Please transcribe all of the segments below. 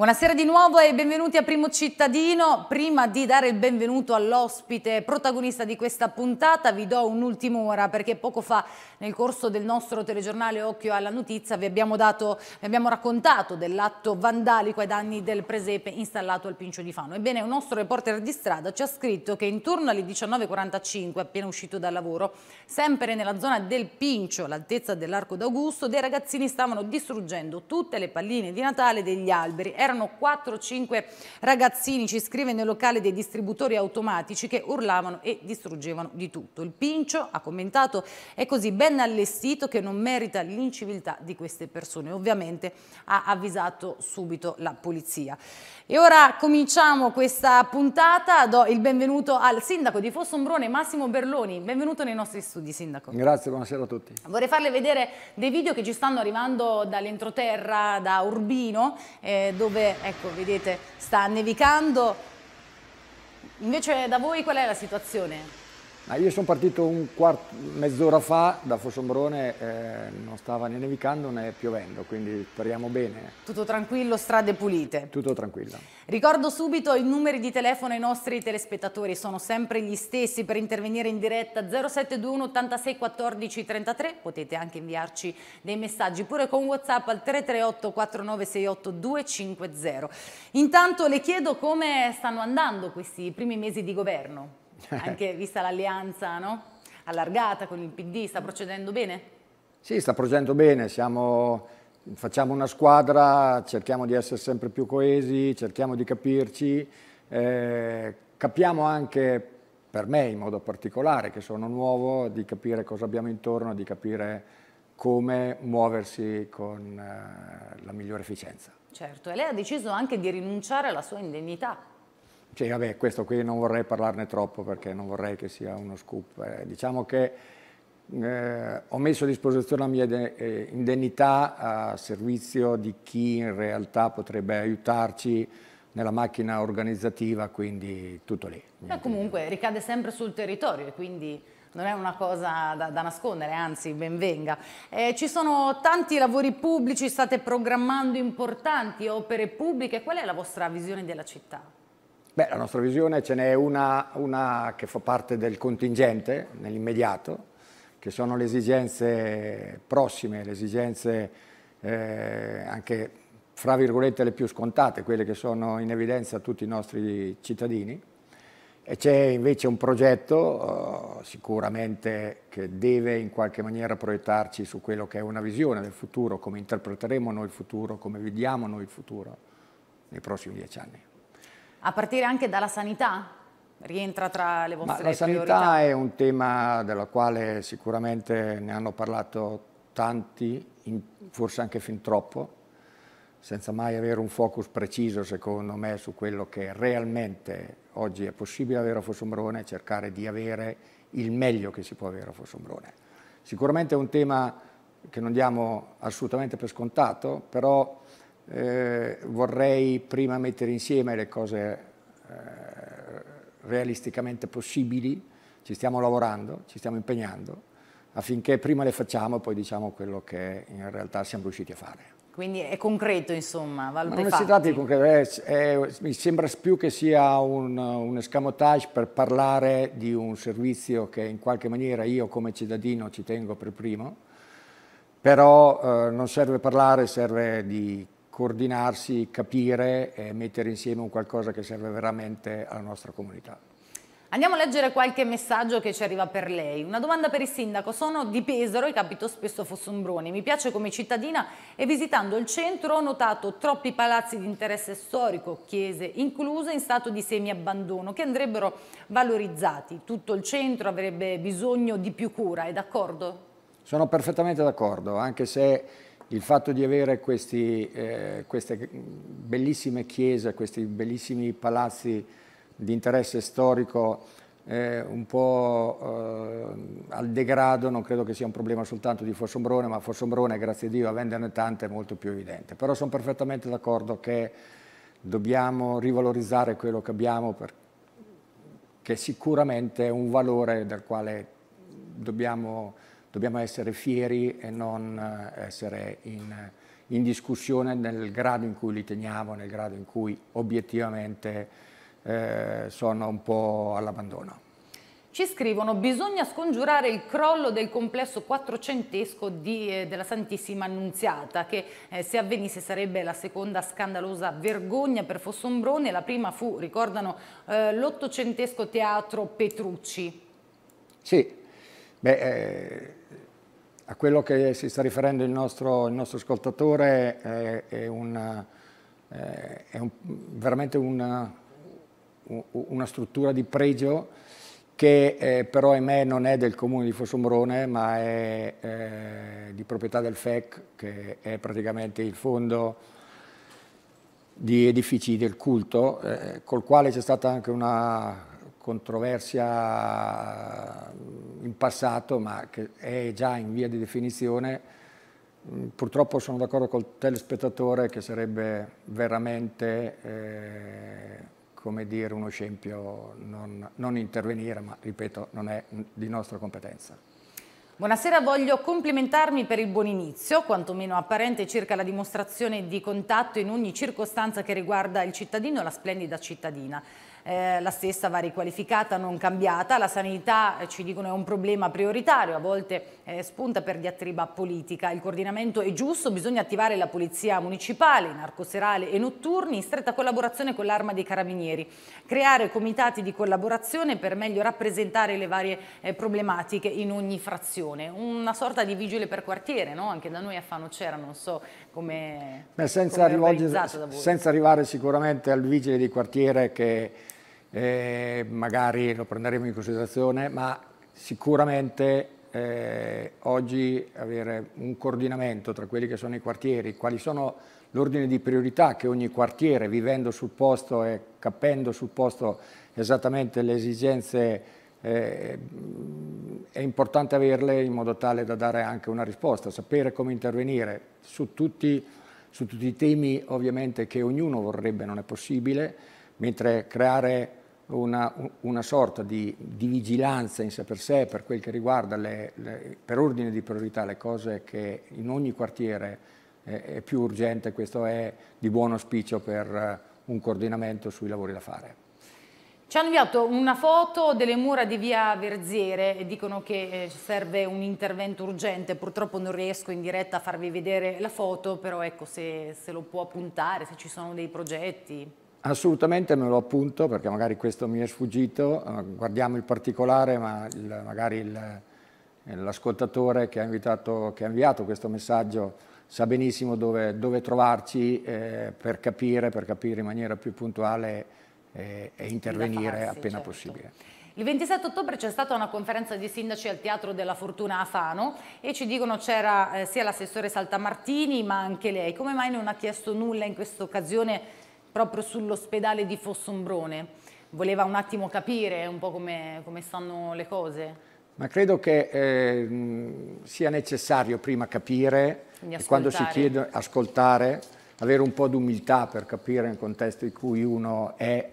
Buonasera di nuovo e benvenuti a Primo Cittadino. Prima di dare il benvenuto all'ospite protagonista di questa puntata vi do un'ultima ora perché poco fa nel corso del nostro telegiornale Occhio alla Notizia vi abbiamo, dato, vi abbiamo raccontato dell'atto vandalico ai danni del presepe installato al Pincio di Fano. Ebbene un nostro reporter di strada ci ha scritto che intorno alle 19.45 appena uscito dal lavoro sempre nella zona del Pincio all'altezza dell'Arco d'Augusto dei ragazzini stavano distruggendo tutte le palline di Natale degli alberi erano 4-5 ragazzini, ci scrive nel locale dei distributori automatici che urlavano e distruggevano di tutto. Il Pincio ha commentato è così ben allestito che non merita l'inciviltà di queste persone. Ovviamente ha avvisato subito la polizia. E ora cominciamo questa puntata, do il benvenuto al sindaco di Fossombrone Massimo Berloni, benvenuto nei nostri studi sindaco. Grazie, buonasera a tutti. Vorrei farle vedere dei video che ci stanno arrivando dall'entroterra, da Urbino, eh, dove, ecco, vedete, sta nevicando. Invece da voi qual è la situazione? Ma io sono partito un quarto, mezz'ora fa da Fossombrone, eh, non stava né nevicando né piovendo, quindi speriamo bene. Tutto tranquillo, strade pulite? Tutto tranquillo. Ricordo subito i numeri di telefono ai nostri telespettatori, sono sempre gli stessi per intervenire in diretta 0721 86 14 33, potete anche inviarci dei messaggi pure con Whatsapp al 338 4968 250. Intanto le chiedo come stanno andando questi primi mesi di governo. anche vista l'alleanza no? allargata con il PD, sta procedendo bene? Sì, sta procedendo bene, Siamo, facciamo una squadra, cerchiamo di essere sempre più coesi, cerchiamo di capirci, eh, capiamo anche per me in modo particolare, che sono nuovo, di capire cosa abbiamo intorno, di capire come muoversi con eh, la migliore efficienza. Certo, e lei ha deciso anche di rinunciare alla sua indennità sì, vabbè, questo qui non vorrei parlarne troppo perché non vorrei che sia uno scoop. Eh, diciamo che eh, ho messo a disposizione la mia eh, indennità a servizio di chi in realtà potrebbe aiutarci nella macchina organizzativa, quindi tutto lì. Ma comunque ricade sempre sul territorio e quindi non è una cosa da, da nascondere, anzi ben venga. Eh, ci sono tanti lavori pubblici, state programmando importanti opere pubbliche, qual è la vostra visione della città? Beh, la nostra visione ce n'è una, una, che fa parte del contingente, nell'immediato, che sono le esigenze prossime, le esigenze eh, anche, fra virgolette, le più scontate, quelle che sono in evidenza a tutti i nostri cittadini. E c'è invece un progetto uh, sicuramente che deve in qualche maniera proiettarci su quello che è una visione del futuro, come interpreteremo noi il futuro, come vediamo noi il futuro nei prossimi dieci anni. A partire anche dalla sanità? Rientra tra le vostre Ma la sanità è un tema della quale sicuramente ne hanno parlato tanti, forse anche fin troppo, senza mai avere un focus preciso, secondo me, su quello che realmente oggi è possibile avere a Fossombrone e cercare di avere il meglio che si può avere a Fossombrone. Sicuramente è un tema che non diamo assolutamente per scontato, però eh, vorrei prima mettere insieme le cose eh, realisticamente possibili, ci stiamo lavorando, ci stiamo impegnando, affinché prima le facciamo e poi diciamo quello che in realtà siamo riusciti a fare. Quindi è concreto, insomma, valuta Non si tratta di concreto, è, è, mi sembra più che sia un, un escamotage per parlare di un servizio che in qualche maniera io come cittadino ci tengo per primo, però eh, non serve parlare, serve di coordinarsi, capire e mettere insieme un qualcosa che serve veramente alla nostra comunità. Andiamo a leggere qualche messaggio che ci arriva per lei. Una domanda per il sindaco. Sono di Pesaro e capito spesso a Fossombrone. Mi piace come cittadina e visitando il centro ho notato troppi palazzi di interesse storico, chiese incluse, in stato di semi-abbandono che andrebbero valorizzati. Tutto il centro avrebbe bisogno di più cura, è d'accordo? Sono perfettamente d'accordo, anche se il fatto di avere questi, eh, queste bellissime chiese, questi bellissimi palazzi di interesse storico eh, un po' eh, al degrado non credo che sia un problema soltanto di Fossombrone, ma Fossombrone, grazie a Dio, avendone tante è molto più evidente. Però sono perfettamente d'accordo che dobbiamo rivalorizzare quello che abbiamo, per, che sicuramente è un valore del quale dobbiamo dobbiamo essere fieri e non eh, essere in, in discussione nel grado in cui li teniamo, nel grado in cui obiettivamente eh, sono un po' all'abbandono. Ci scrivono, bisogna scongiurare il crollo del complesso quattrocentesco di, eh, della Santissima Annunziata, che eh, se avvenisse sarebbe la seconda scandalosa vergogna per Fossombrone. La prima fu, ricordano, eh, l'ottocentesco teatro Petrucci. Sì, beh, eh, a quello che si sta riferendo il nostro, il nostro ascoltatore è, è, una, eh, è un, veramente una, una struttura di pregio che eh, però ahimè non è del comune di Fossombrone ma è eh, di proprietà del FEC che è praticamente il fondo di edifici del culto eh, col quale c'è stata anche una controversia in passato ma che è già in via di definizione mm, purtroppo sono d'accordo col telespettatore che sarebbe veramente eh, come dire, uno scempio non, non intervenire, ma ripeto, non è di nostra competenza. Buonasera, voglio complimentarmi per il buon inizio, quantomeno apparente circa la dimostrazione di contatto in ogni circostanza che riguarda il cittadino e la splendida cittadina eh, la stessa va riqualificata, non cambiata, la sanità eh, ci dicono è un problema prioritario, a volte eh, spunta per diatriba politica, il coordinamento è giusto, bisogna attivare la polizia municipale, narcoserale e notturni in stretta collaborazione con l'arma dei carabinieri, creare comitati di collaborazione per meglio rappresentare le varie eh, problematiche in ogni frazione, una sorta di vigile per quartiere, no? anche da noi a Fano c'era, non so come, Beh, senza, come senza arrivare sicuramente al vigile di quartiere che eh, magari lo prenderemo in considerazione, ma sicuramente eh, oggi avere un coordinamento tra quelli che sono i quartieri, quali sono l'ordine di priorità che ogni quartiere, vivendo sul posto e capendo sul posto esattamente le esigenze, eh, è importante averle in modo tale da dare anche una risposta, sapere come intervenire su tutti, su tutti i temi ovviamente che ognuno vorrebbe, non è possibile, mentre creare una, una sorta di, di, vigilanza in sé per sé per quel che riguarda, le, le, per ordine di priorità, le cose che in ogni quartiere è, è più urgente, questo è di buon auspicio per un coordinamento sui lavori da fare. Ci hanno inviato una foto delle mura di via Verziere e dicono che eh, serve un intervento urgente, purtroppo non riesco in diretta a farvi vedere la foto, però ecco se, se lo può puntare, se ci sono dei progetti. Assolutamente me lo appunto perché magari questo mi è sfuggito, eh, guardiamo il particolare ma il, magari l'ascoltatore che, che, ha inviato questo messaggio sa benissimo dove, dove trovarci eh, per, capire, per capire in maniera più puntuale eh, e intervenire farsi, appena certo. possibile. Il 27 ottobre c'è stata una conferenza di sindaci al Teatro della Fortuna a Fano e ci dicono c'era eh, sia l'assessore Saltamartini ma anche lei. Come mai non ha chiesto nulla in questa occasione proprio sull'ospedale di Fossombrone. Voleva un attimo capire un po' come, come stanno le cose. Ma credo che eh, sia necessario prima capire e quando si chiede ascoltare, avere un po' di umiltà per capire nel contesto in cui uno è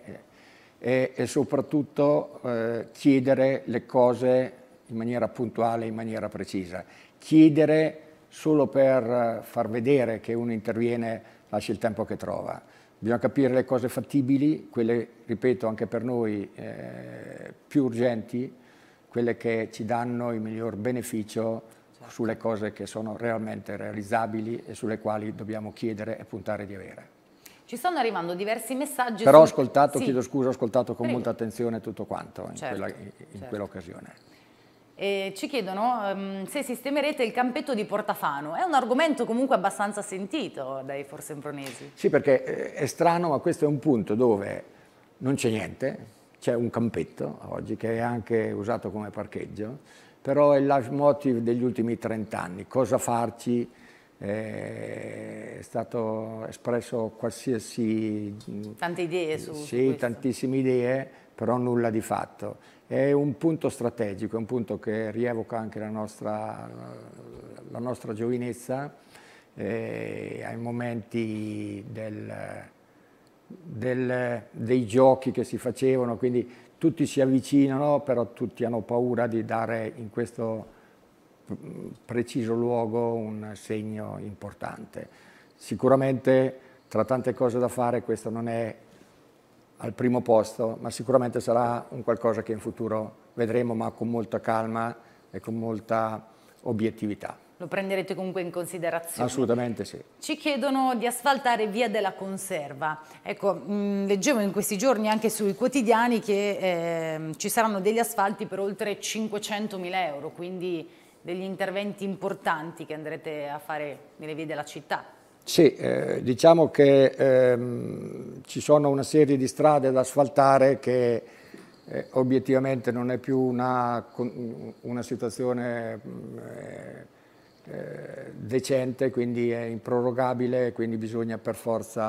e, e soprattutto eh, chiedere le cose in maniera puntuale, in maniera precisa. Chiedere solo per far vedere che uno interviene lascia il tempo che trova. Bisogna capire le cose fattibili, quelle, ripeto, anche per noi eh, più urgenti, quelle che ci danno il miglior beneficio certo. sulle cose che sono realmente realizzabili e sulle quali dobbiamo chiedere e puntare di avere. Ci stanno arrivando diversi messaggi. Però ho ascoltato, sì. chiedo scusa, ho ascoltato con Prego. molta attenzione tutto quanto in, certo, quella, in certo. Quell'occasione. E ci chiedono um, se sistemerete il campetto di Portafano. È un argomento comunque abbastanza sentito dai forsempronesi. Sì, perché eh, è strano, ma questo è un punto dove non c'è niente, c'è un campetto oggi che è anche usato come parcheggio, però è il leitmotiv degli ultimi 30 anni. Cosa farci? Eh, è stato espresso qualsiasi... Tante idee su, Sì, su tantissime idee, però nulla di fatto. È un punto strategico, è un punto che rievoca anche la nostra, la nostra giovinezza eh, ai momenti del, del, dei giochi che si facevano, quindi tutti si avvicinano, però tutti hanno paura di dare in questo preciso luogo un segno importante. sicuramente tra tante cose da fare questo non è al primo posto, ma sicuramente sarà un qualcosa che in futuro vedremo, ma con molta calma e con molta obiettività. Lo prenderete comunque in considerazione? Assolutamente sì. Ci chiedono di asfaltare via della conserva. Ecco, mh, leggevo in questi giorni anche sui quotidiani che eh, ci saranno degli asfalti per oltre 500 mila euro, quindi degli interventi importanti che andrete a fare nelle vie della città. Sì, eh, diciamo che ehm, ci sono una serie di strade da asfaltare che eh, obiettivamente non è più una, una situazione eh, eh, decente, quindi è improrogabile, quindi bisogna per forza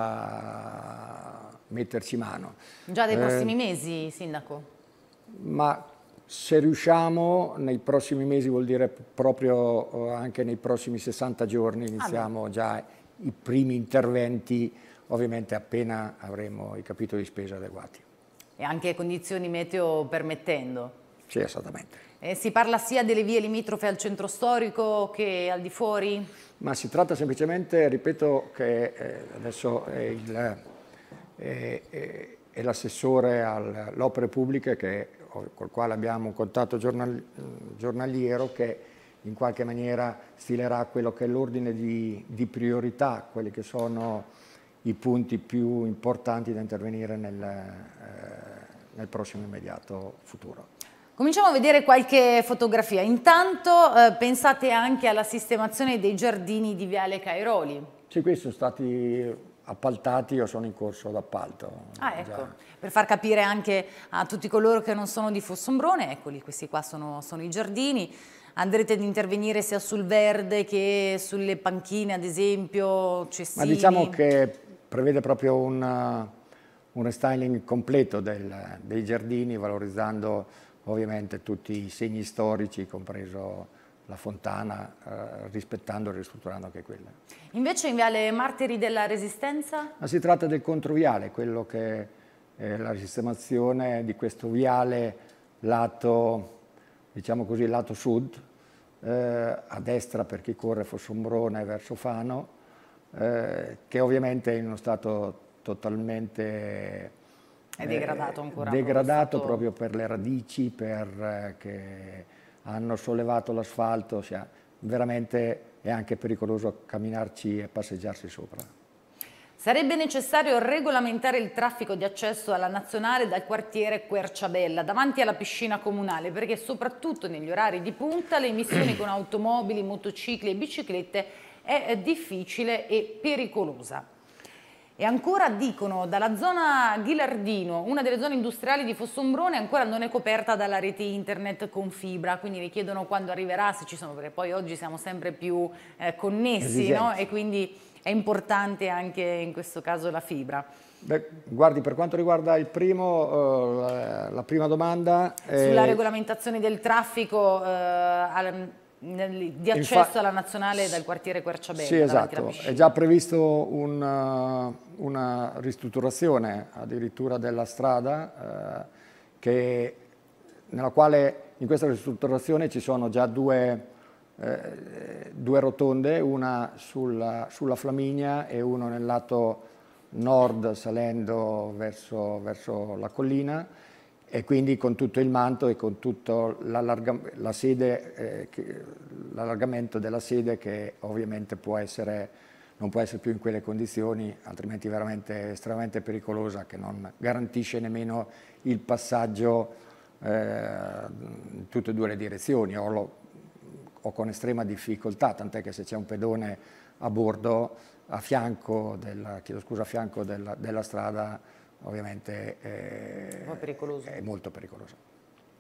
metterci mano. Già dai eh, prossimi mesi, Sindaco? Ma se riusciamo, nei prossimi mesi vuol dire proprio eh, anche nei prossimi 60 giorni iniziamo ah, già i primi interventi, ovviamente appena avremo i capitoli di spesa adeguati. E anche condizioni meteo permettendo? Sì, esattamente. Eh, si parla sia delle vie limitrofe al centro storico che al di fuori? Ma si tratta semplicemente, ripeto, che eh, adesso è, il, è, è, l'assessore alle opere pubbliche che, col quale abbiamo un contatto giornal, giornaliero che in qualche maniera stilerà quello che è l'ordine di, di, priorità, quelli che sono i punti più importanti da intervenire nel, eh, nel prossimo immediato futuro. Cominciamo a vedere qualche fotografia. Intanto eh, pensate anche alla sistemazione dei giardini di Viale Cairoli. Sì, questi sono stati appaltati, io sono in corso d'appalto. Ah, ecco, per far capire anche a tutti coloro che non sono di Fossombrone, eccoli, questi qua sono, sono i giardini. Andrete ad intervenire sia sul verde che sulle panchine, ad esempio, cestini? Ma diciamo che prevede proprio un, un restyling completo del, dei giardini, valorizzando ovviamente tutti i segni storici, compreso la fontana, eh, rispettando e ristrutturando anche quella. Invece in Viale Martiri della Resistenza? Ma si tratta del controviale, quello che è la sistemazione di questo viale lato, diciamo così, lato sud, eh, a destra per chi corre Fossombrone verso Fano, eh, che ovviamente è in uno stato totalmente è degradato ancora? Degradato proprio, proprio per le radici per, eh, che hanno sollevato l'asfalto, cioè, veramente è anche pericoloso camminarci e passeggiarsi sopra. Sarebbe necessario regolamentare il traffico di accesso alla nazionale dal quartiere Querciabella davanti alla piscina comunale perché soprattutto negli orari di punta le emissioni con automobili, motocicli e biciclette è difficile e pericolosa. E ancora dicono, dalla zona Ghilardino, una delle zone industriali di Fossombrone, ancora non è coperta dalla rete internet con fibra, quindi vi chiedono quando arriverà, se ci sono, perché poi oggi siamo sempre più eh, connessi, no? E quindi è importante anche in questo caso la fibra. Beh, guardi, per quanto riguarda il primo, eh, la prima domanda... Sulla regolamentazione del traffico... Eh, al, di accesso Infa alla nazionale dal quartiere Querciabella. Sì, esatto, è già previsto una, una, ristrutturazione addirittura della strada, eh, che, nella quale in questa ristrutturazione ci sono già due, eh, due rotonde, una sulla, sulla, Flaminia e una nel lato nord salendo verso, verso la collina e quindi con tutto il manto e con tutto l'allargamento eh, della sede che ovviamente può essere, non può essere più in quelle condizioni, altrimenti veramente estremamente pericolosa, che non garantisce nemmeno il passaggio eh, in tutte e due le direzioni. O, lo, o con estrema difficoltà, tant'è che se c'è un pedone a bordo, a fianco della, scusa, a fianco della, della strada, ovviamente è, è molto pericoloso.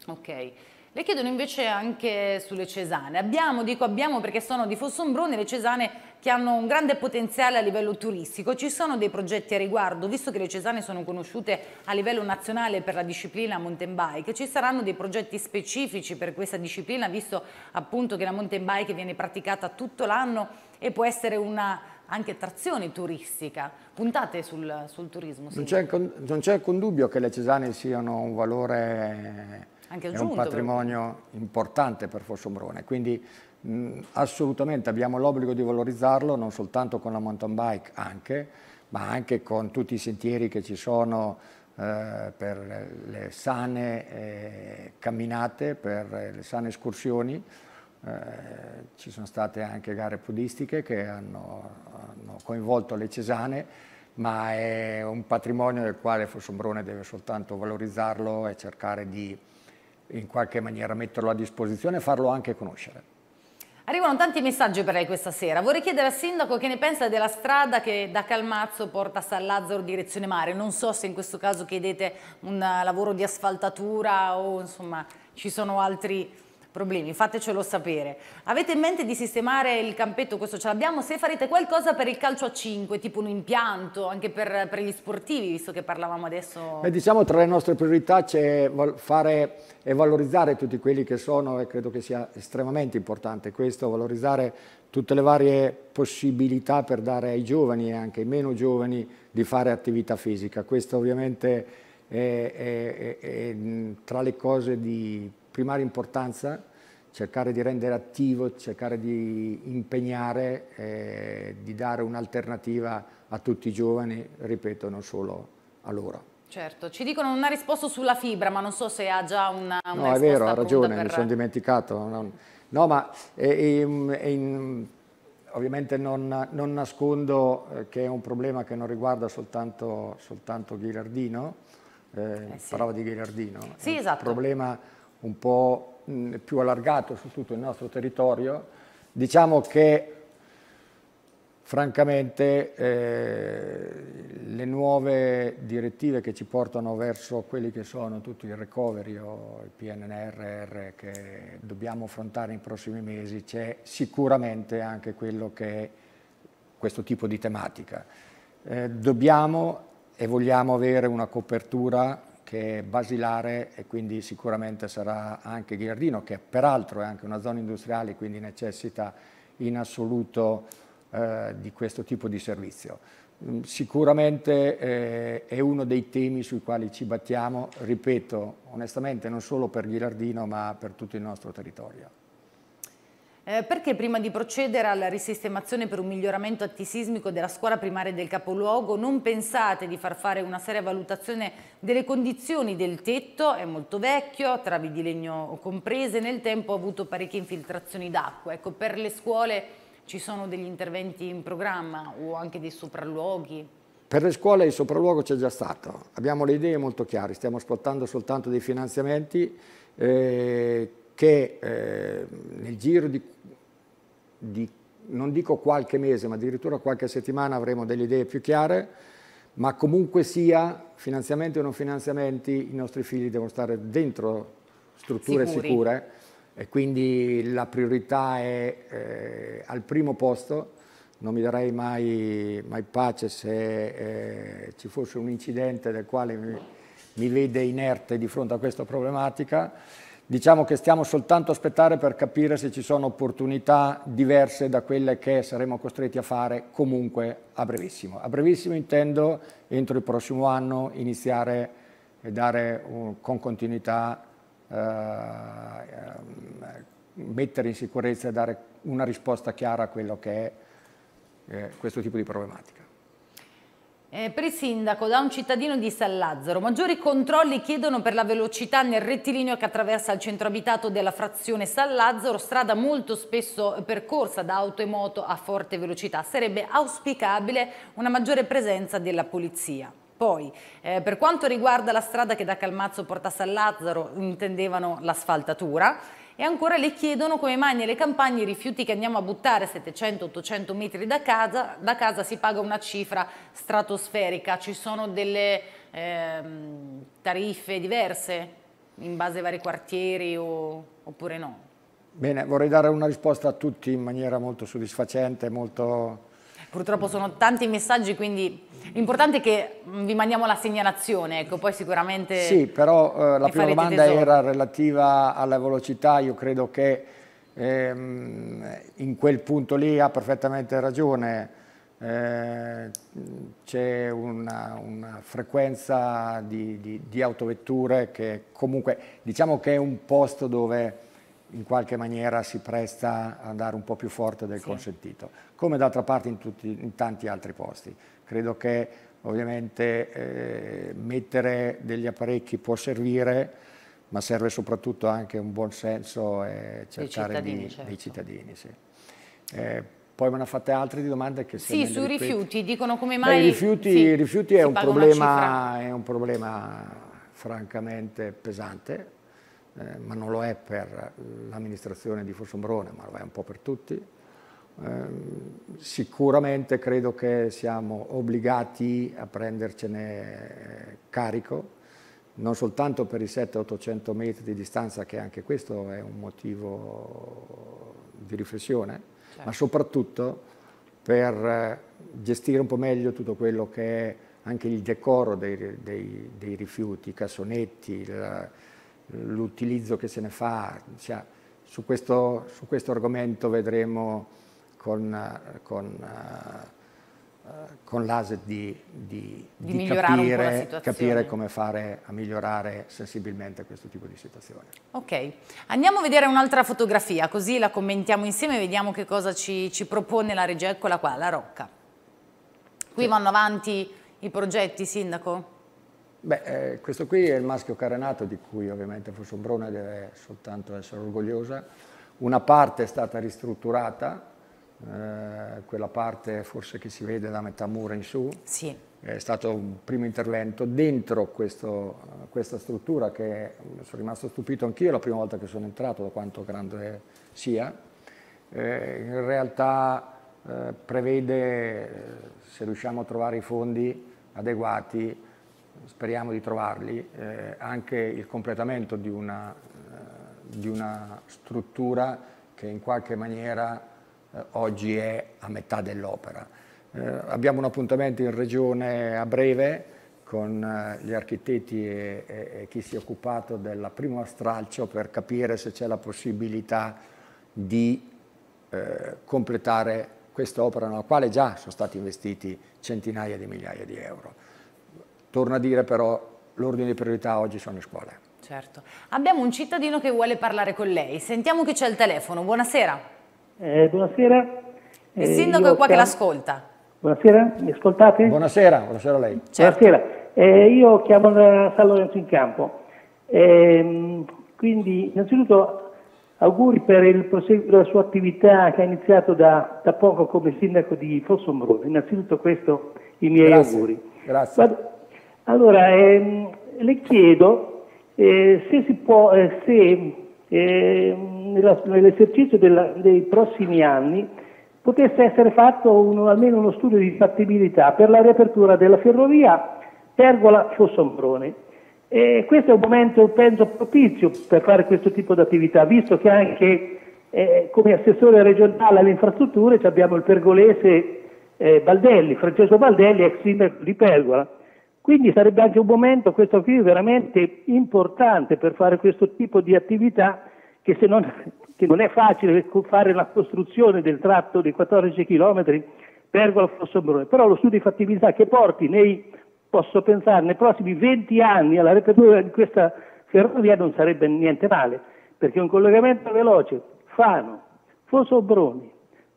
Ok. Le chiedono invece anche sulle Cesane. Abbiamo, dico abbiamo perché sono di Fossombrone, le Cesane che hanno un grande potenziale a livello turistico. Ci sono dei progetti a riguardo, visto che le Cesane sono conosciute a livello nazionale per la disciplina mountain bike, ci saranno dei progetti specifici per questa disciplina, visto appunto che la mountain bike viene praticata tutto l'anno e può essere una anche attrazione turistica. Puntate sul, sul turismo? Non c'è alcun dubbio che le Cesane siano un valore Anche è un patrimonio importante per Fossombrone, quindi mh, assolutamente abbiamo l'obbligo di valorizzarlo non soltanto con la mountain bike anche, ma anche con tutti i sentieri che ci sono eh, per le sane eh, camminate, per le sane escursioni. Eh, ci sono state anche gare podistiche che hanno, hanno, coinvolto le Cesane, ma è un patrimonio del quale Fossombrone deve soltanto valorizzarlo e cercare di in qualche maniera metterlo a disposizione e farlo anche conoscere. Arrivano tanti messaggi per lei questa sera. Vorrei chiedere al sindaco che ne pensa della strada che da Calmazzo porta a San Lazzaro direzione mare. Non so se in questo caso chiedete un lavoro di asfaltatura o insomma ci sono altri problemi, fatecelo sapere. Avete in mente di sistemare il campetto, questo ce l'abbiamo, se farete qualcosa per il calcio a 5, tipo un impianto, anche per, per gli sportivi, visto che parlavamo adesso... Beh, diciamo tra le nostre priorità c'è fare e valorizzare tutti quelli che sono, e credo che sia estremamente importante questo, valorizzare tutte le varie possibilità per dare ai giovani e anche ai meno giovani di fare attività fisica. Questo ovviamente è, è, è, è tra le cose di primaria importanza, cercare di rendere attivo, cercare di impegnare, eh, di dare un'alternativa a tutti i giovani, ripeto, non solo a loro. Certo, ci dicono non ha risposto sulla fibra, ma non so se ha già una, una No, è vero, ha ragione, per... mi sono dimenticato. No, no ma è, è, è in, ovviamente non, non, nascondo eh, che è un problema che non riguarda soltanto, soltanto Ghilardino, eh, eh sì. parlava di Ghilardino, sì, è esatto. un problema un po' più allargato su tutto il nostro territorio. Diciamo che francamente eh, le nuove direttive che ci portano verso quelli che sono tutti i recovery o il PNRR che dobbiamo affrontare nei prossimi mesi, c'è sicuramente anche quello che è questo tipo di tematica. Eh, dobbiamo e vogliamo avere una copertura che è basilare e quindi sicuramente sarà anche Ghiardino, che peraltro è anche una zona industriale, quindi necessita in assoluto eh, di questo tipo di servizio. Mm, sicuramente eh, è uno dei temi sui quali ci battiamo, ripeto, onestamente non solo per Ghilardino ma per tutto il nostro territorio. Eh, perché prima di procedere alla risistemazione per un miglioramento antisismico della scuola primaria del capoluogo non pensate di far fare una seria valutazione delle condizioni del tetto? È molto vecchio, travi di legno comprese, nel tempo ha avuto parecchie infiltrazioni d'acqua. Ecco, per le scuole ci sono degli interventi in programma o anche dei sopralluoghi? Per le scuole il sopralluogo c'è già stato, abbiamo le idee molto chiare, stiamo aspettando soltanto dei finanziamenti eh, che eh, nel giro di di, non dico qualche mese, ma addirittura qualche settimana avremo delle idee più chiare, ma comunque sia, finanziamenti o non finanziamenti, i nostri figli devono stare dentro strutture Sicuri. sicure e quindi la priorità è eh, al primo posto, non mi darei mai, mai pace se eh, ci fosse un incidente del quale mi, mi vede inerte di fronte a questa problematica Diciamo che stiamo soltanto aspettare per capire se ci sono opportunità diverse da quelle che saremo costretti a fare comunque a brevissimo. A brevissimo intendo entro il prossimo anno iniziare e dare un, con continuità, eh, mettere in sicurezza e dare una risposta chiara a quello che è eh, questo tipo di problematica. Eh, per da un cittadino di San Lazzaro, maggiori controlli chiedono per la velocità nel rettilineo che attraversa il centro abitato della frazione San Lazzaro, strada molto spesso percorsa da auto e moto a forte velocità. Sarebbe auspicabile una maggiore presenza della polizia. Poi, eh, per quanto riguarda la strada che da Calmazzo porta a San Lazzaro, intendevano l'asfaltatura, e ancora le chiedono come mai nelle campagne i rifiuti che andiamo a buttare 700-800 metri da casa, da casa si paga una cifra stratosferica, ci sono delle eh, tariffe diverse in base ai vari quartieri o, oppure no? Bene, vorrei dare una risposta a tutti in maniera molto soddisfacente, molto Purtroppo sono tanti messaggi, quindi l'importante è che vi mandiamo la segnalazione, ecco, poi sicuramente... Sì, però eh, la prima domanda tesoro. era relativa alla velocità, io credo che ehm, in quel punto lì ha perfettamente ragione eh, c'è una, una, frequenza di, di, di, autovetture che comunque diciamo che è un posto dove in qualche maniera si presta ad andare un po' più forte del sì. consentito, come d'altra parte in, tutti, in, tanti altri posti. Credo che ovviamente eh, mettere degli apparecchi può servire, ma serve soprattutto anche un buon senso e cercare dei cittadini. Di, certo. dei cittadini sì. eh, poi me ne fate altre di domande che Sì, sui rifiuti, dicono come mai... Beh, I rifiuti, sì, rifiuti è, un problema, è, un problema, francamente pesante, eh, ma non lo è per l'amministrazione di Fossombrone, ma lo è un po' per tutti. Eh, sicuramente credo che siamo obbligati a prendercene carico, non soltanto per i 700-800 metri di distanza, che anche questo è un motivo di riflessione, certo. ma soprattutto per eh, gestire un po' meglio tutto quello che è anche il decoro dei, dei, dei rifiuti, i cassonetti, l'utilizzo che se ne fa. Cioè, su, questo, su, questo, argomento vedremo con, con uh, con l'ASET di, di, di, di capire, capire, come fare a migliorare sensibilmente questo tipo di situazione. Ok, andiamo a vedere un'altra fotografia, così la commentiamo insieme e vediamo che cosa ci, ci propone la regia. Eccola qua, la Rocca. Qui sì. vanno avanti i progetti, Sindaco? Beh, eh, questo qui è il maschio carenato di cui ovviamente Fossombrone deve soltanto essere orgogliosa. Una parte è stata ristrutturata, eh, quella parte forse che si vede da metà mura in su. Sì. È stato un primo intervento dentro questo, questa struttura che sono rimasto stupito anch'io la prima volta che sono entrato da quanto grande sia. Eh, in realtà eh, prevede, se riusciamo a trovare i fondi adeguati, speriamo di trovarli, eh, anche il completamento di una, eh, di una struttura che in qualche maniera eh, oggi è a metà dell'opera. Eh, abbiamo un appuntamento in regione a breve con eh, gli architetti e, e, e, chi si è occupato del primo stralcio per capire se c'è la possibilità di eh, completare quest'opera nella quale già sono stati investiti centinaia di migliaia di euro. Torno a dire però l'ordine di priorità oggi sono le scuole. Certo. Abbiamo un cittadino che vuole parlare con lei. Sentiamo che c'è il telefono. Buonasera. Eh, buonasera. Il eh, sindaco è qua che l'ascolta. Buonasera, mi ascoltate? Buonasera, buonasera a lei. Certo. Buonasera, eh, io chiamo da San Lorenzo in Campo. Eh, quindi, innanzitutto, auguri per il proseguo della sua attività che ha iniziato da, da poco come sindaco di Fossombrone. Innanzitutto questo i miei Grazie. auguri. Grazie. Ma, allora, ehm, le chiedo eh, se si può, eh, se nell'esercizio dei prossimi anni potesse essere fatto uno, almeno uno studio di fattibilità per la riapertura della ferrovia Pergola-Fossombrone. Questo è un momento, penso, propizio per fare questo tipo di attività, visto che anche eh, come assessore regionale alle infrastrutture abbiamo il pergolese eh, Baldelli, Francesco Baldelli, ex sindaco di Pergola. Quindi sarebbe anche un momento, questo qui, veramente importante per fare questo tipo di attività che, non, che non, è facile fare la costruzione del tratto di 14 km pergola Fossombrone, però lo studio di fattibilità che porti nei, posso pensare, nei prossimi 20 anni alla riapertura di questa ferrovia non sarebbe niente male, perché un collegamento veloce Fano, Fossombrone,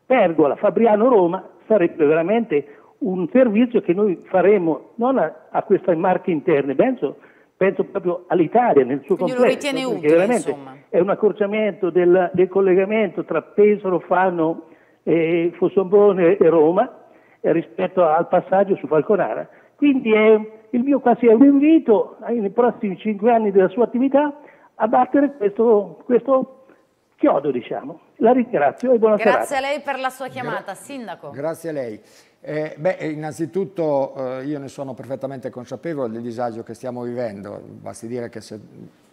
Pergola, Fabriano, Roma sarebbe veramente un servizio che noi faremo non a, a queste marche interne, penso penso proprio all'Italia nel suo Quindi complesso. Quindi lo ritiene utile, insomma. È un accorciamento del, del collegamento tra Pesaro, Fano, eh, Fossombrone e Roma eh, rispetto al passaggio su Falconara. Quindi è il mio quasi è un invito nei prossimi cinque anni della sua attività a battere questo, questo chiodo, diciamo. La ringrazio e buona Grazie serata. a lei per la sua chiamata, Gra Sindaco. Grazie a lei. Eh, beh, innanzitutto eh, io ne sono perfettamente consapevole del disagio che stiamo vivendo, basti dire che se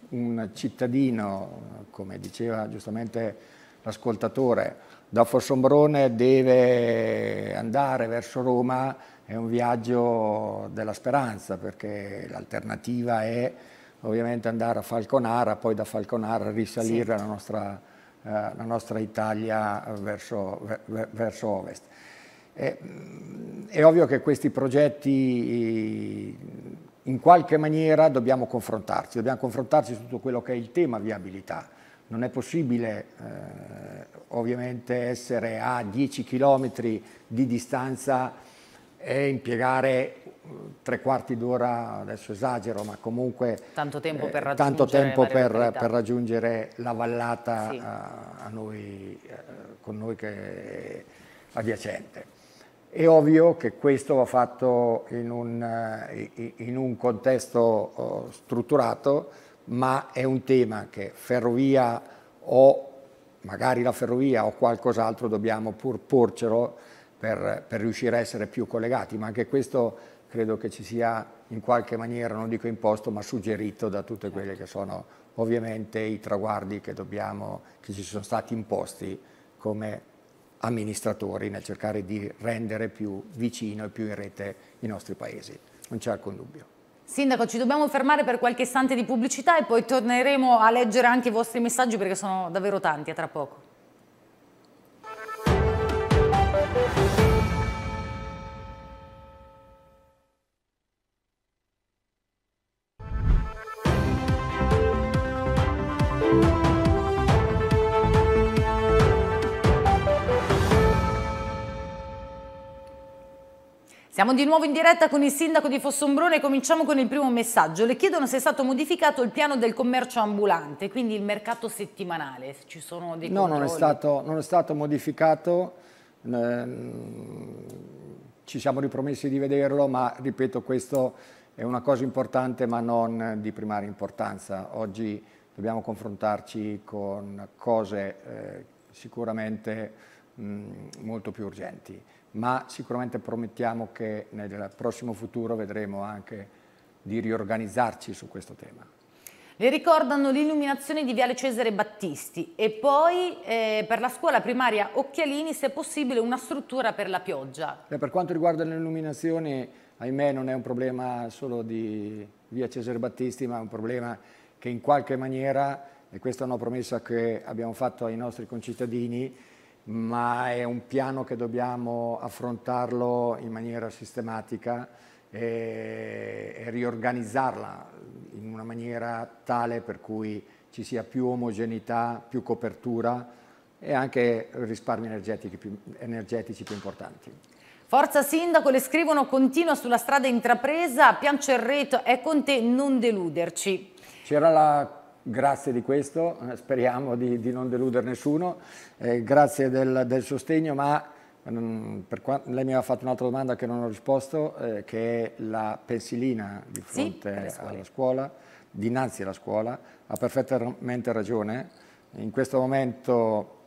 un cittadino, come diceva giustamente l'ascoltatore, da Fossombrone deve andare verso Roma, è un viaggio della speranza perché l'alternativa è ovviamente andare a Falconara, poi da Falconara risalire sì. la, nostra, eh, la nostra Italia verso, ver, verso ovest. È, è ovvio che questi progetti in qualche maniera dobbiamo confrontarci, dobbiamo confrontarci su tutto quello che è il tema viabilità. Non è possibile eh, ovviamente essere a 10 km di distanza e impiegare tre quarti d'ora, adesso esagero, ma comunque tanto tempo per raggiungere, tanto tempo per, per raggiungere la vallata sì. a, a noi, eh, con noi che è adiacente. È ovvio che questo va fatto in un, eh, in un contesto oh, strutturato, ma è un tema che ferrovia o magari la ferrovia o qualcos'altro dobbiamo pur porcelo per, per riuscire a essere più collegati, ma anche questo credo che ci sia in qualche maniera, non dico imposto, ma suggerito da tutti quelli che sono ovviamente i traguardi che, dobbiamo, che ci sono stati imposti come amministratori nel cercare di rendere più vicino e più in rete i nostri paesi. Non c'è alcun dubbio. Sindaco, ci dobbiamo fermare per qualche istante di pubblicità e poi torneremo a leggere anche i vostri messaggi perché sono davvero tanti, a tra poco. Siamo di nuovo in diretta con il sindaco di Fossombrone. E cominciamo con il primo messaggio. Le chiedono se è stato modificato il piano del commercio ambulante, quindi il mercato settimanale, se ci sono dei No, non è, stato, non è stato modificato, eh, ci siamo ripromessi di vederlo, ma ripeto questo è una cosa importante ma non di primaria importanza. Oggi dobbiamo confrontarci con cose eh, sicuramente mh, molto più urgenti ma sicuramente promettiamo che nel prossimo futuro vedremo anche di riorganizzarci su questo tema. Le ricordano l'illuminazione di Viale Cesare Battisti e poi eh, per la scuola primaria Occhialini, se possibile, una struttura per la pioggia. Beh, per quanto riguarda l'illuminazione, ahimè non è un problema solo di Via Cesare Battisti, ma è un problema che in qualche maniera, e questa è una promessa che abbiamo fatto ai nostri concittadini, ma è un piano che dobbiamo affrontarlo in maniera sistematica e, e riorganizzarla in una maniera tale per cui ci sia più omogeneità, più copertura e anche risparmi energetici più, energetici più importanti. Forza Sindaco, le scrivono continua sulla strada intrapresa, Piancerreto è con te, non deluderci. C'era la grazie di questo, eh, speriamo di, di non deludere nessuno, eh, grazie del, del, sostegno, ma um, quanto, lei mi ha fatto un'altra domanda che non ho risposto, eh, che è la pensilina di fronte sì, alla scuola, dinanzi alla scuola, ha perfettamente ragione, in questo momento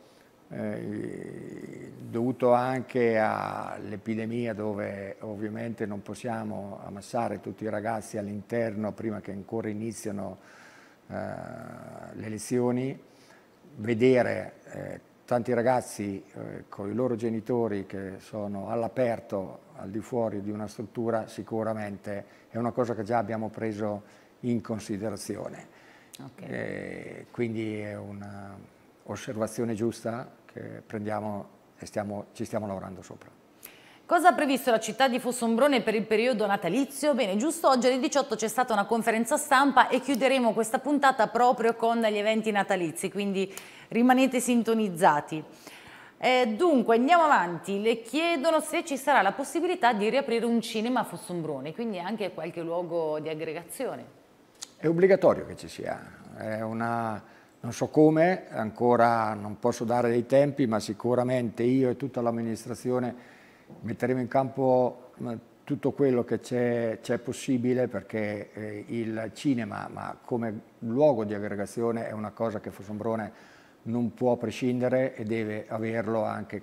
eh, dovuto anche all'epidemia dove ovviamente non possiamo ammassare tutti i ragazzi all'interno prima che ancora iniziano eh, le lezioni, vedere eh, tanti ragazzi eh, con i loro genitori che sono all'aperto, al di fuori di una struttura, sicuramente è una cosa che già abbiamo preso in considerazione. Okay. Eh, quindi è un'osservazione giusta che prendiamo e stiamo, ci stiamo lavorando sopra. Cosa ha previsto la città di Fossombrone per il periodo natalizio? Bene, giusto oggi alle 18 c'è stata una conferenza stampa e chiuderemo questa puntata proprio con gli eventi natalizi, quindi rimanete sintonizzati. Eh, dunque, andiamo avanti. Le chiedono se ci sarà la possibilità di riaprire un cinema a Fossombrone, quindi anche qualche luogo di aggregazione. È obbligatorio che ci sia, è una... non so come, ancora non posso dare dei tempi, ma sicuramente io e tutta l'amministrazione metteremo in campo tutto quello che c'è possibile perché eh, il cinema, ma come luogo di aggregazione, è una cosa che Fossombrone non può prescindere e deve averlo anche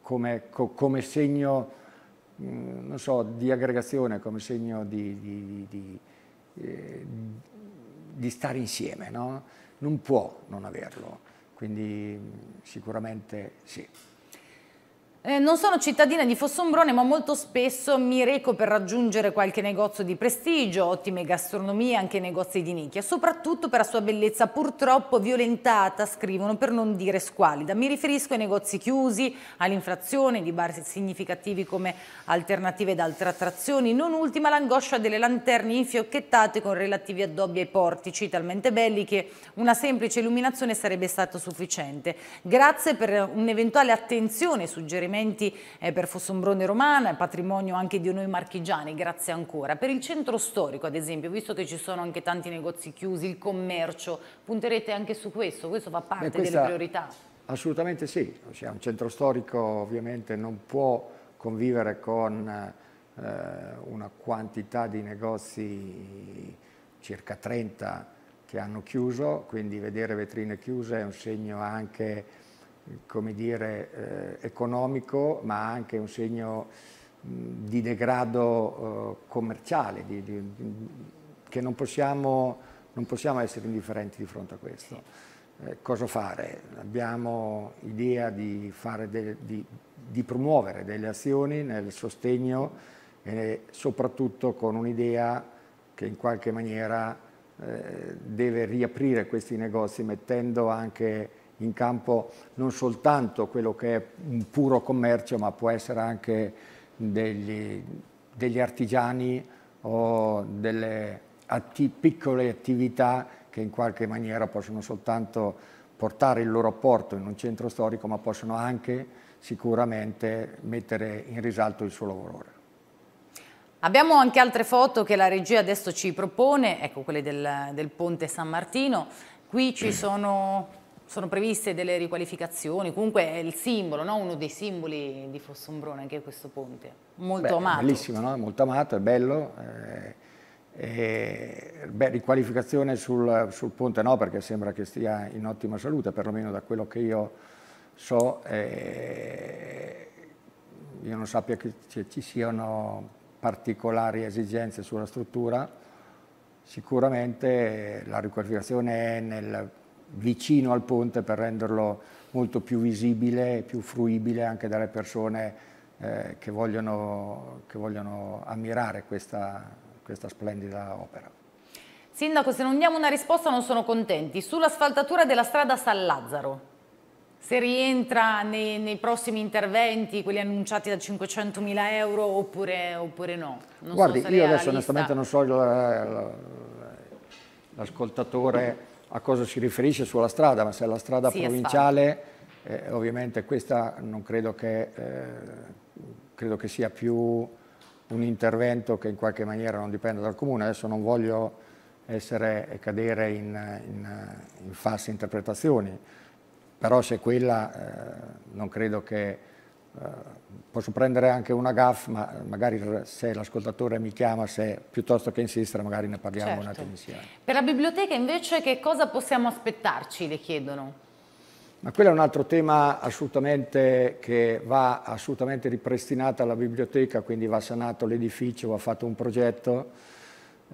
come, co, come segno mh, mm, so, di aggregazione, come segno di, di, di, eh, di stare insieme. No? Non può non averlo, quindi sicuramente sì. Eh, non sono cittadina di Fossombrone ma molto spesso mi reco per raggiungere qualche negozio di prestigio, ottime gastronomie, anche negozi di nicchia, soprattutto per la sua bellezza purtroppo violentata, scrivono, per non dire squalida. Mi riferisco ai negozi chiusi, all'inflazione di bar significativi come alternative ed altre attrazioni, non ultima l'angoscia delle lanterne infiocchettate con relativi addobbi ai portici, talmente belli che una semplice illuminazione sarebbe stata sufficiente. Grazie per un'eventuale attenzione e suggerimento riferimenti eh, per Fossombrone Romana, patrimonio anche di noi marchigiani, grazie ancora. Per il centro storico, ad esempio, visto che ci sono anche tanti negozi chiusi, il commercio, punterete anche su questo? Questo fa parte Beh, questa, delle priorità? Assolutamente sì, ossia, un centro storico ovviamente non può convivere con eh, una quantità di negozi, circa 30, che hanno chiuso, quindi vedere vetrine chiuse è un segno anche come dire, eh, economico, ma anche un segno mh, di degrado eh, commerciale, di, di, di, che non possiamo, non possiamo, essere indifferenti di fronte a questo. Eh, cosa fare? Abbiamo idea di, de, di promuovere delle azioni nel sostegno e soprattutto con un'idea che in qualche maniera eh, deve riaprire questi negozi mettendo anche in campo non soltanto quello che è un puro commercio, ma può essere anche degli, degli artigiani o delle atti, piccole attività che in qualche maniera possono soltanto portare il loro apporto in un centro storico, ma possono anche sicuramente mettere in risalto il suo lavoro. Abbiamo anche altre foto che la regia adesso ci propone, ecco quelle del, del Ponte San Martino. Qui ci sono sono previste delle riqualificazioni, comunque è il simbolo, no? uno dei simboli di Fossombrone anche questo ponte, molto beh, amato. Bellissimo, no? molto amato, è bello. Eh, eh, beh, riqualificazione sul, sul, ponte no, perché sembra che stia in ottima salute, perlomeno da quello che io so. Eh, io non sappia che ci siano particolari esigenze sulla struttura, sicuramente la riqualificazione è nel vicino al ponte per renderlo molto più visibile e più fruibile anche dalle persone eh, che, vogliono, che, vogliono, ammirare questa, questa splendida opera. Sindaco, se non diamo una risposta non sono contenti. Sull'asfaltatura della strada San Lazzaro, se rientra nei, nei, prossimi interventi, quelli annunciati da 500 mila euro oppure, oppure no? Non Guardi, so io adesso onestamente non so l'ascoltatore a cosa si riferisce sulla strada, ma se è la strada sì, provinciale, eh, ovviamente questa non credo che, eh, credo che sia più un intervento che in qualche maniera non dipenda dal comune. Adesso non voglio essere e cadere in, in, in false interpretazioni, però se quella eh, non credo che posso prendere anche una gaff, ma magari se l'ascoltatore mi chiama, se piuttosto che insistere, magari ne parliamo certo. un attimo insieme. Per la biblioteca invece che cosa possiamo aspettarci, le chiedono? Ma quello è un altro tema assolutamente che va assolutamente ripristinata la biblioteca, quindi va sanato l'edificio, va fatto un progetto.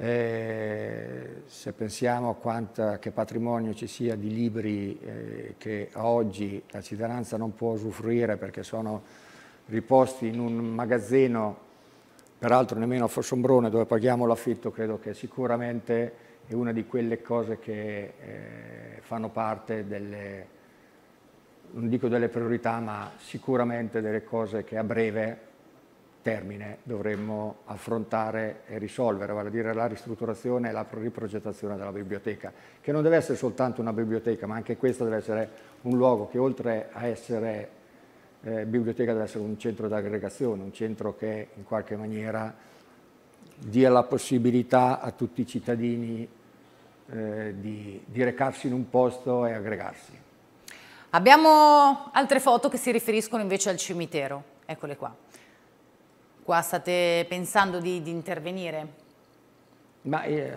Eh, se pensiamo a quanta, che patrimonio ci sia di libri eh, che oggi la cittadinanza non può usufruire perché sono riposti in un magazzino, peraltro nemmeno a Fossombrone dove paghiamo l'affitto, credo che sicuramente è una di quelle cose che eh, fanno parte delle, non dico delle priorità, ma sicuramente delle cose che a breve termine dovremmo affrontare e risolvere, vale a dire la ristrutturazione e la riprogettazione della biblioteca, che non deve essere soltanto una biblioteca, ma anche questo deve essere un luogo che oltre a essere eh, biblioteca deve essere un centro d'aggregazione, un centro che in qualche maniera dia la possibilità a tutti i cittadini eh, di, di recarsi in un posto e aggregarsi. Abbiamo altre foto che si riferiscono invece al cimitero, eccole qua. Qua state pensando di, di intervenire? Ma, eh,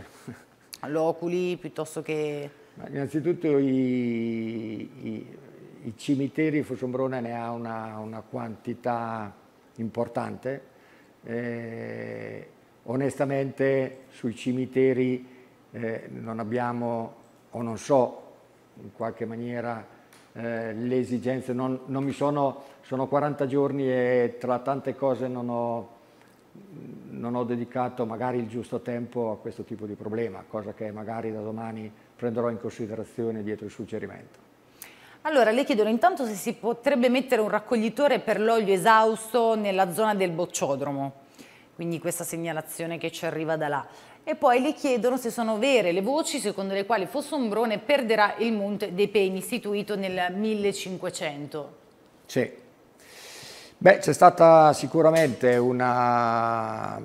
Loculi piuttosto che... Ma innanzitutto i, i, i cimiteri, Fossombrone ne ha una, una quantità importante. Eh, onestamente sui cimiteri eh, non abbiamo, o non so in qualche maniera, eh, le esigenze, non, non, mi sono, sono 40 giorni e tra tante cose non ho, non ho dedicato magari il giusto tempo a questo tipo di problema, cosa che magari da domani prenderò in considerazione dietro il suggerimento. Allora, le chiedono intanto se si potrebbe mettere un raccoglitore per l'olio esausto nella zona del bocciodromo, quindi questa segnalazione che ci arriva da là. E poi le chiedono se sono vere le voci secondo le quali Fossombrone perderà il Monte dei Peni istituito nel 1500. Sì. Beh, c'è stata sicuramente una,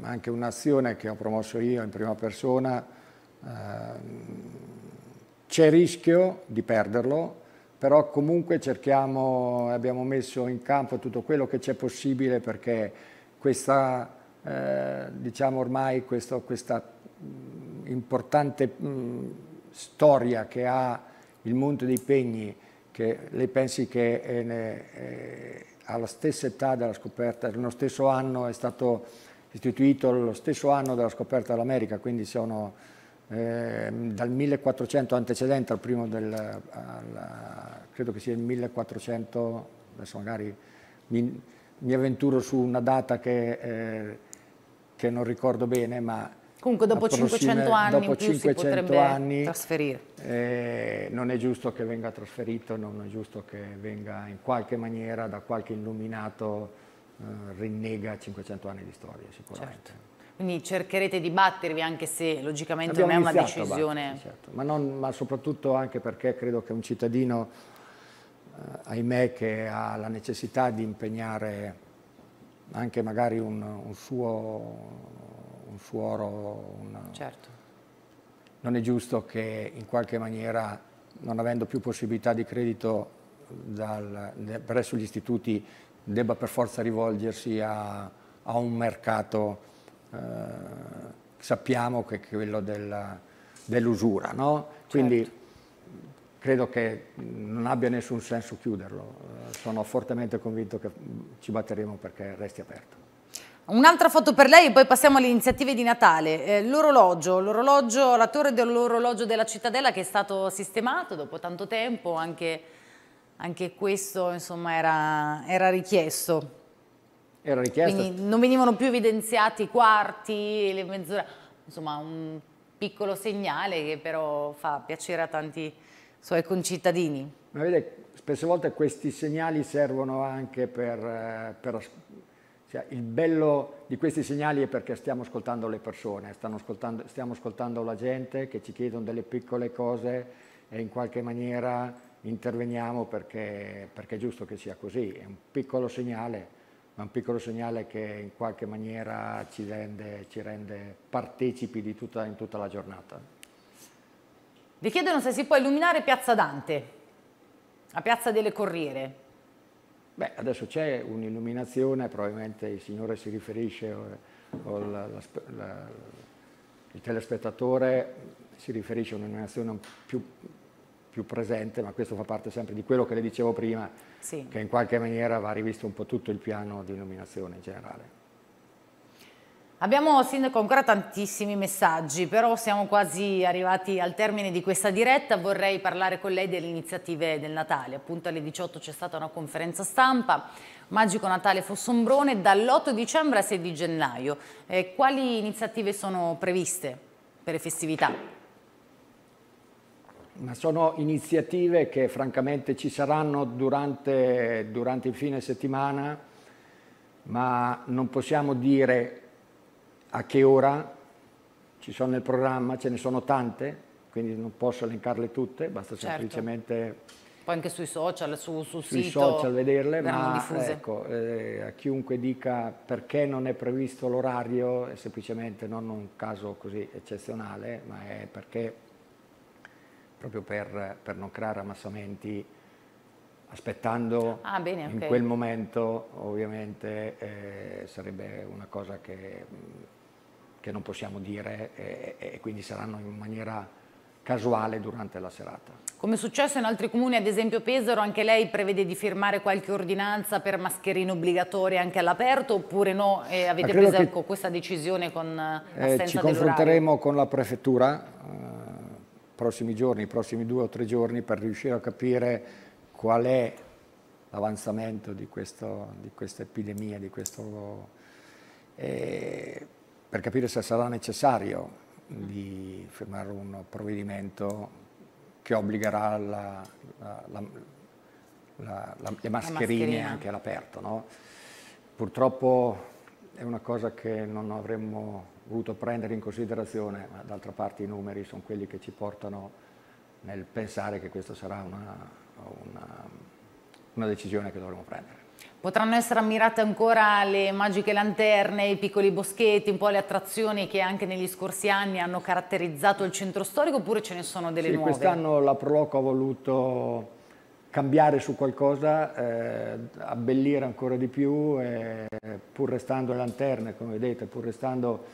anche un'azione che ho promosso io in prima persona. Eh, c'è rischio di perderlo, però comunque cerchiamo, abbiamo messo in campo tutto quello che c'è possibile perché questa, eh, diciamo ormai questo, questa mh, importante mh, storia che ha il Monte dei Pegni, che lei pensi che è, è, alla stessa età della scoperta, nello stesso anno è stato istituito lo stesso anno della scoperta dell'America, quindi sono eh, dal 1400 antecedente al primo del, al, credo che sia il 1400, adesso magari mi, mi avventuro su una data che, eh, che, non ricordo bene, ma Comunque dopo 500 anni dopo 500 anni, trasferire. Eh, non è giusto che venga trasferito, non è giusto che venga in qualche maniera da qualche illuminato eh, rinnega 500 anni di storia sicuramente. Certo. Quindi cercherete di battervi anche se logicamente Abbiamo non è una decisione... Battere, certo. ma, non, ma, soprattutto anche perché credo che un cittadino, eh, ahimè, che ha la necessità di impegnare anche magari un, un suo, un suoro, un, certo. non è giusto che in qualche maniera, non avendo più possibilità di credito dal, presso gli istituti, debba per forza rivolgersi a, a un mercato eh, sappiamo che è quello dell'usura, no? Quindi certo. credo che non abbia nessun senso chiuderlo, eh, sono fortemente convinto che ci batteremo perché resti aperto. Un'altra foto per lei e poi passiamo alle iniziative di Natale. Eh, l'orologio, la torre dell'orologio della cittadella che è stato sistemato dopo tanto tempo, anche, anche questo insomma, era, era richiesto. Era richiesto. Quindi non venivano più evidenziati i quarti, le mezz'ora, insomma un piccolo segnale che però fa piacere a tanti suoi concittadini. Ma vede, spesse volte questi segnali servono anche per, eh, per cioè, il bello di questi segnali è perché stiamo ascoltando le persone, ascoltando, stiamo ascoltando la gente che ci chiedono delle piccole cose e in qualche maniera interveniamo perché, perché è giusto che sia così, è un piccolo segnale ma un piccolo segnale che in qualche maniera ci rende, ci rende partecipi tutta, in tutta la giornata. Vi chiedono se si può illuminare Piazza Dante, la Piazza delle Corriere. Beh, adesso c'è un'illuminazione, probabilmente il Signore si riferisce, o, o la, la, la, il telespettatore si riferisce a un'illuminazione più, più presente, ma questo fa parte sempre di quello che le dicevo prima, sì. che in qualche maniera va rivisto un po' tutto il piano di illuminazione in generale. Abbiamo Sindaco ancora tantissimi messaggi, però siamo quasi arrivati al termine di questa diretta. Vorrei parlare con lei delle iniziative del Natale. Appunto alle 18 c'è stata una conferenza stampa, Magico Natale Fossombrone, dall'8 dicembre al 6 di gennaio. Eh, quali iniziative sono previste per le festività? ma sono iniziative che francamente ci saranno durante, durante, il fine settimana, ma non possiamo dire a che ora, ci sono nel programma, ce ne sono tante, quindi non posso elencarle tutte, basta certo. semplicemente... Poi anche sui social, su, sul sui sito social vederle, ma ecco, eh, a chiunque dica perché non è previsto l'orario è semplicemente non un caso così eccezionale, ma è perché proprio per, per non creare ammassamenti aspettando ah, bene, in quel momento ovviamente eh, sarebbe una cosa che, che non possiamo dire e, e, quindi saranno in maniera casuale durante la serata. Come è successo in altri comuni, ad esempio Pesaro, anche lei prevede di firmare qualche ordinanza per mascherine obbligatorie anche all'aperto oppure no? E avete preso ecco, questa decisione con eh, eh, Ci confronteremo con la prefettura prossimi giorni, i prossimi due o tre giorni per riuscire a capire qual è l'avanzamento di, di, questa epidemia, di questo, eh, per capire se sarà necessario di firmare un provvedimento che obbligherà la, la, la, le mascherine anche all'aperto. No? Purtroppo è una cosa che non avremmo voluto prendere in considerazione, ma d'altra parte i numeri sono quelli che ci portano nel pensare che questa sarà una, una, una decisione che dovremo prendere. Potranno essere ammirate ancora le magiche lanterne, i piccoli boschetti, un po' le attrazioni che anche negli scorsi anni hanno caratterizzato il centro storico oppure ce ne sono delle sì, nuove? Quest'anno la Proloco ha voluto cambiare su qualcosa, eh, abbellire ancora di più, eh, pur restando le lanterne, come vedete, pur restando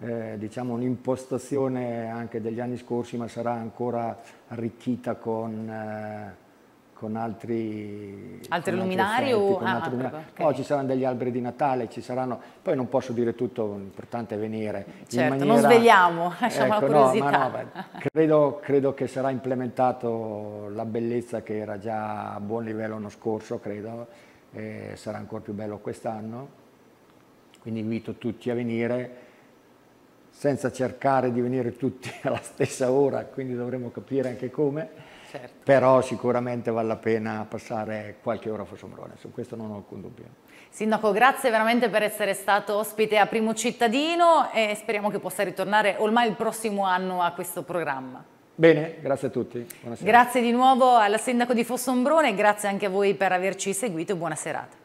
eh, diciamo un'impostazione anche degli anni scorsi, ma sarà ancora arricchita con, eh, con altri... Altri con luminari? Altri o... ah, altri luminari. Okay. No, ci saranno degli alberi di Natale, ci saranno... Poi non posso dire tutto, l'importante è venire. Certo, maniera... non svegliamo, lasciamo ecco, la curiosità. No, no, credo, credo, che sarà implementato la bellezza che era già a buon livello l'anno scorso, credo, e sarà ancora più bello quest'anno. Quindi invito tutti a venire senza cercare di venire tutti alla stessa ora, quindi dovremo capire anche come, certo. però sicuramente vale la pena passare qualche ora a Fossombrone, su questo non ho alcun dubbio. Sindaco, grazie veramente per essere stato ospite a Primo Cittadino e speriamo che possa ritornare ormai il prossimo anno a questo programma. Bene, grazie a tutti. Buonasera. Grazie di nuovo al Sindaco di Fossombrone e grazie anche a voi per averci seguito e buona serata.